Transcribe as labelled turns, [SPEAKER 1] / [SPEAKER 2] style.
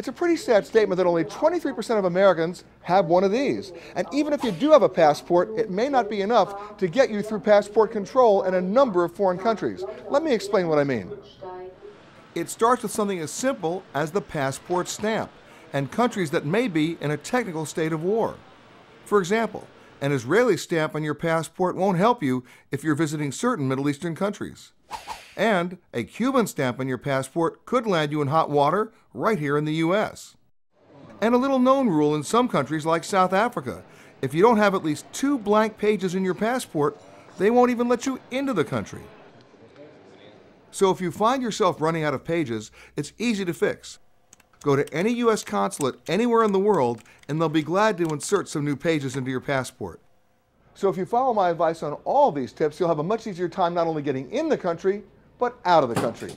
[SPEAKER 1] It's a pretty sad statement that only 23% of Americans have one of these. And even if you do have a passport, it may not be enough to get you through passport control in a number of foreign countries. Let me explain what I mean. It starts with something as simple as the passport stamp and countries that may be in a technical state of war. For example, an Israeli stamp on your passport won't help you if you're visiting certain Middle Eastern countries. And a Cuban stamp on your passport could land you in hot water right here in the U.S. And a little known rule in some countries like South Africa if you don't have at least two blank pages in your passport, they won't even let you into the country. So if you find yourself running out of pages, it's easy to fix. Go to any U.S. consulate anywhere in the world, and they'll be glad to insert some new pages into your passport. So if you follow my advice on all these tips, you'll have a much easier time not only getting in the country, but out of the country.